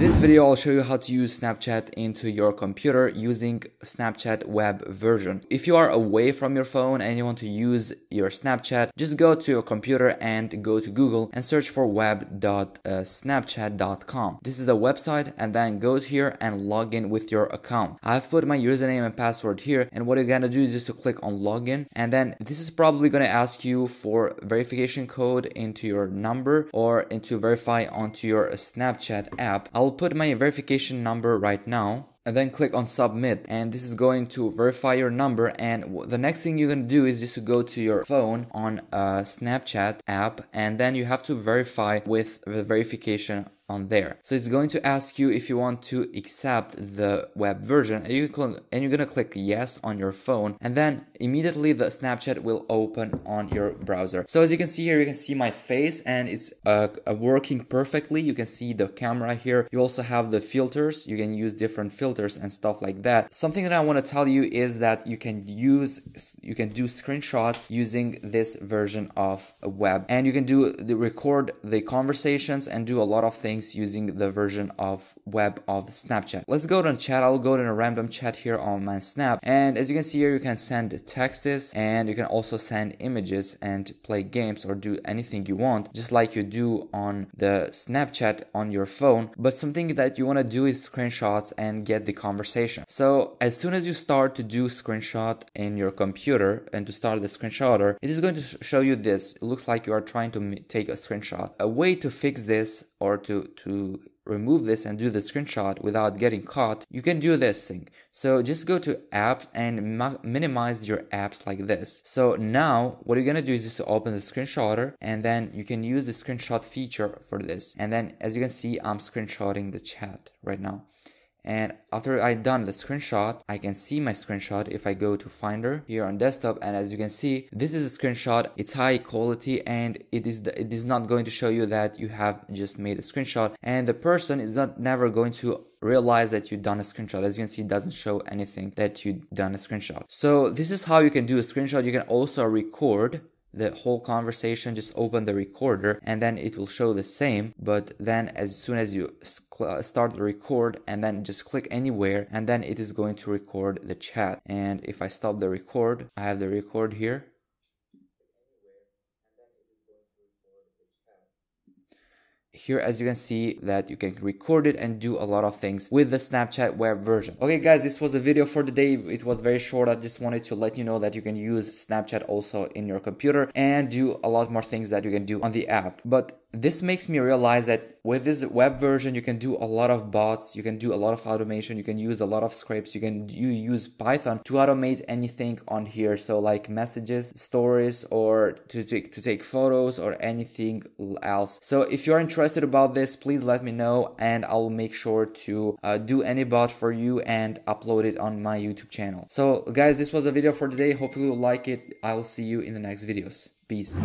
This video I'll show you how to use Snapchat into your computer using Snapchat web version. If you are away from your phone and you want to use your Snapchat, just go to your computer and go to Google and search for web.snapchat.com. Uh, this is the website and then go here and log in with your account. I've put my username and password here and what you're gonna do is just to click on login and then this is probably gonna ask you for verification code into your number or into verify onto your Snapchat app. I'll I'll put my verification number right now and then click on submit. And this is going to verify your number. And the next thing you're going to do is just to go to your phone on a Snapchat app. And then you have to verify with the verification on there. So it's going to ask you if you want to accept the web version and, you click, and you're going to click yes on your phone and then immediately the Snapchat will open on your browser. So as you can see here, you can see my face and it's uh, working perfectly. You can see the camera here. You also have the filters. You can use different filters and stuff like that. Something that I want to tell you is that you can use, you can do screenshots using this version of web and you can do the record the conversations and do a lot of things using the version of web of Snapchat. Let's go to chat. I'll go to a random chat here on my Snap. And as you can see here, you can send texts and you can also send images and play games or do anything you want, just like you do on the Snapchat on your phone. But something that you want to do is screenshots and get the conversation. So as soon as you start to do screenshot in your computer and to start the screenshotter, it is going to show you this. It looks like you are trying to take a screenshot. A way to fix this or to, to remove this and do the screenshot without getting caught, you can do this thing. So just go to apps and minimize your apps like this. So now what you're gonna do is just open the screenshotter and then you can use the screenshot feature for this. And then as you can see, I'm screenshotting the chat right now and after I done the screenshot I can see my screenshot if I go to finder here on desktop. And as you can see this is a screenshot. It's high quality and it is the, it is not going to show you that you have just made a screenshot. And the person is not never going to realize that you've done a screenshot. As you can see it doesn't show anything that you've done a screenshot. So this is how you can do a screenshot. You can also record the whole conversation just open the recorder and then it will show the same but then as soon as you uh, start the record and then just click anywhere and then it is going to record the chat. And if I stop the record I have the record here here as you can see that you can record it and do a lot of things with the Snapchat web version. Okay guys, this was a video for the day. It was very short. I just wanted to let you know that you can use Snapchat also in your computer and do a lot more things that you can do on the app. But this makes me realize that with this web version you can do a lot of bots you can do a lot of automation you can use a lot of scripts you can you use python to automate anything on here. So like messages stories or to take to take photos or anything else. So if you're interested about this please let me know and i'll make sure to uh, do any bot for you and upload it on my youtube channel. So guys this was a video for today. Hopefully you like it. I'll see you in the next videos. Peace